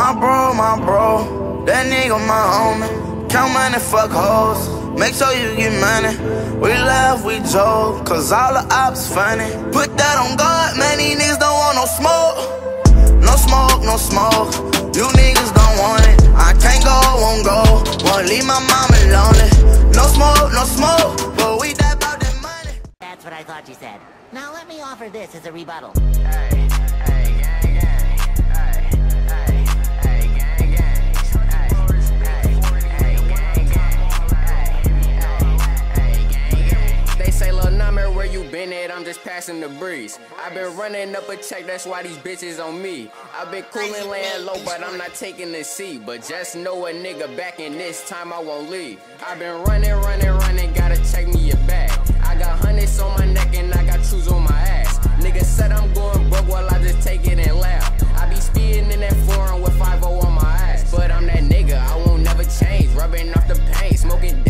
My bro, my bro, that nigga my homie. Count money, fuck hoes. Make sure you get money. We laugh, we joke, cause all the ops funny. Put that on God, man, these niggas don't want no smoke. No smoke, no smoke. You niggas don't want it. I can't go, won't go. Won't leave my mama lonely. No smoke, no smoke, but we die about that money. That's what I thought you said. Now let me offer this as a rebuttal. Hey, hey, hey. passing the breeze. I've been running up a check, that's why these bitches on me. I've been cooling, laying low, but I'm not taking the seat. But just know a nigga back in this time, I won't leave. I've been running, running, running, gotta check me a bag. I got hundreds on my neck and I got shoes on my ass. Nigga said I'm going broke, while I just take it and laugh. I be speeding in that forum with 5 on my ass. But I'm that nigga, I won't never change. Rubbing off the pain, smoking.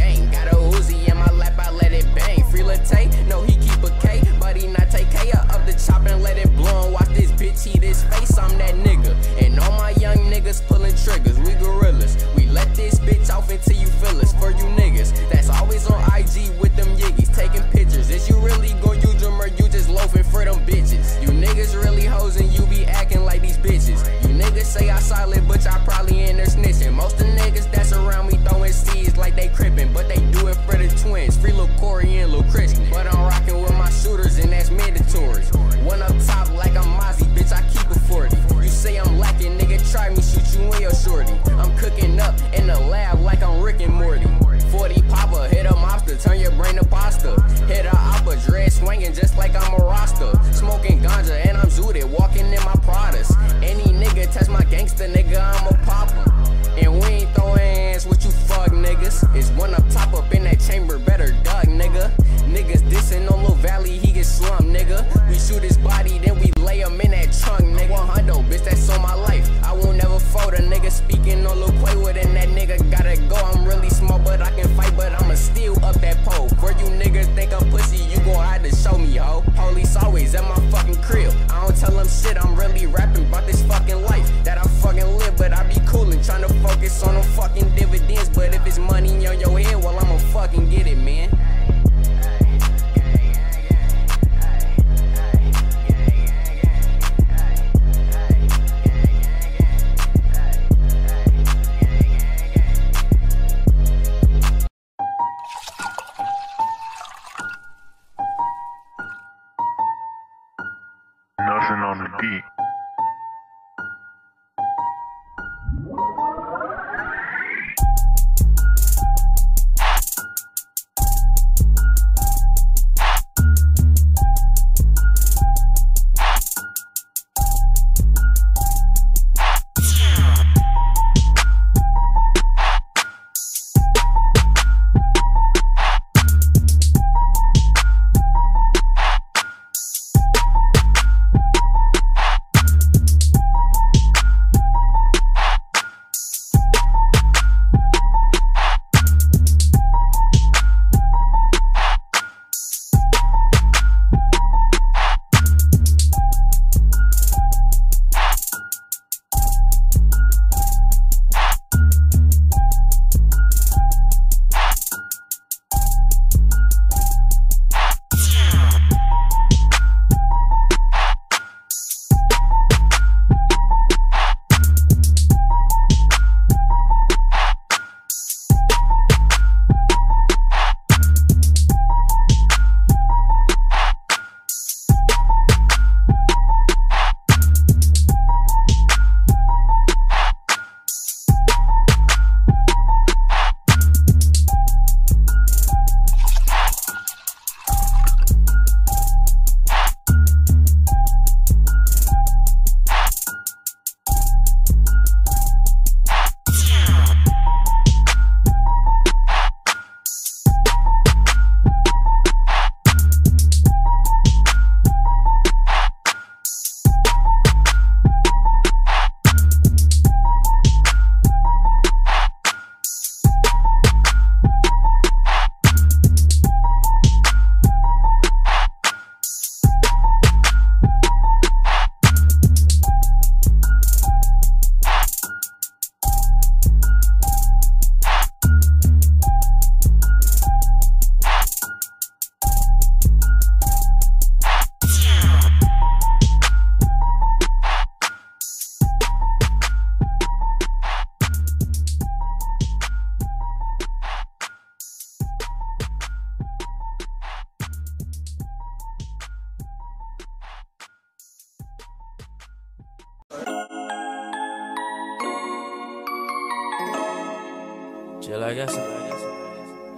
Shit like that.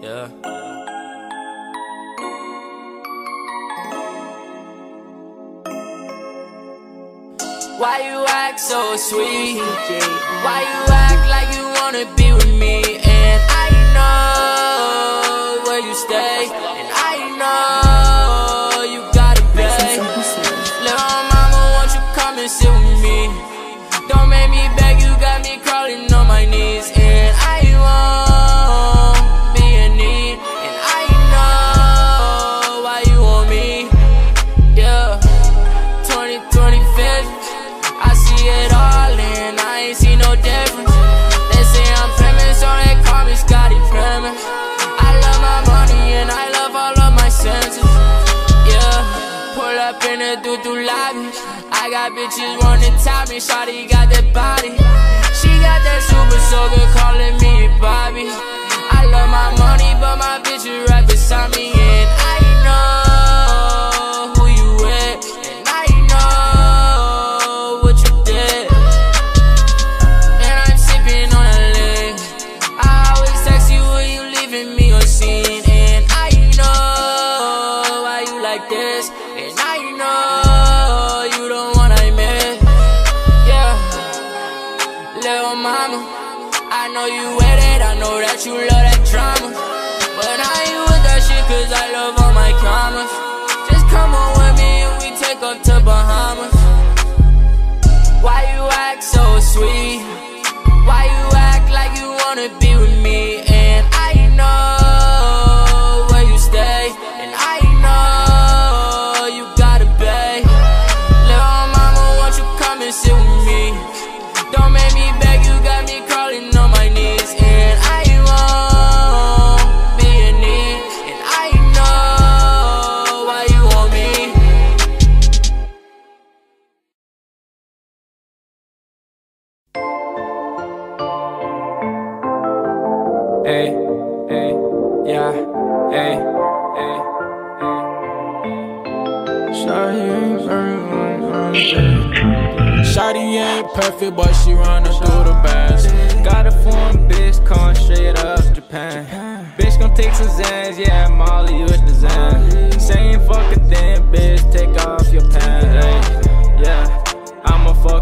Yeah. Why you act so sweet? Why you act like you wanna be with me? I got bitches wanting top me, Shawty got that body. She got that super soaker calling me Bobby. I love my money, but my bitch is right beside me, and I know who you with, and I know what you did. And I'm sipping on a lick. I always text you when you leaving me on seen, and I know why you like this, and I know little mama, I know you with it. I know that you love that drama, but I ain't with that shit 'cause I love all my commas. Just come on with me and we take off to Bahamas. Why you act so sweet? Why you act like you wanna be with me? Hey, hey, yeah, hey, hey, perfect. Shawty ain't perfect, but she runnin' through the bands. Got a foreign bitch coming straight up Japan. Bitch gon' take some Zans, yeah, Molly with the Zan. Saying fuck a damn bitch, take off your pants.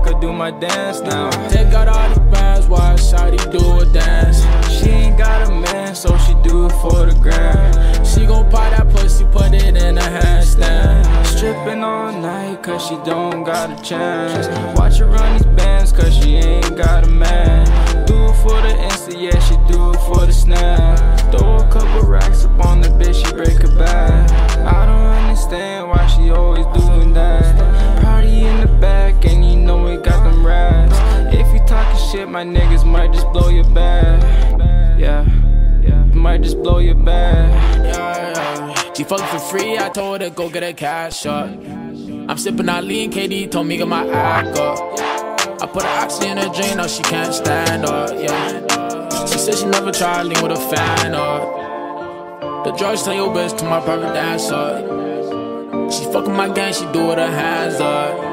Her, do my dance now. Take out all the bands, watch Shawty do a dance. She ain't got a man, so she do it for the gram. She gon' pop that pussy, put it in a handstand. Stripping all night, cause she don't got a chance. Watch her run these bands, cause she ain't got a man. Do it for the Insta, yeah, she do it for the snap. Throw a couple racks up on the bitch, she break her back. My niggas might just blow your bag. Yeah, yeah, might just blow your bag. Yeah. She fucking for free, I told her go get a cash up. I'm sipping on lean, KD told me get my act up. I put her oxy in her drink, now she can't stand up, yeah. She said she never tried lean with a fan up. The drugs tell your bitch to my private dancer. She fucking my gang, she do it her hands up.